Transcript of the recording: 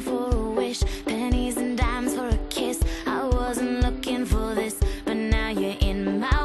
for a wish, pennies and dimes for a kiss. I wasn't looking for this, but now you're in my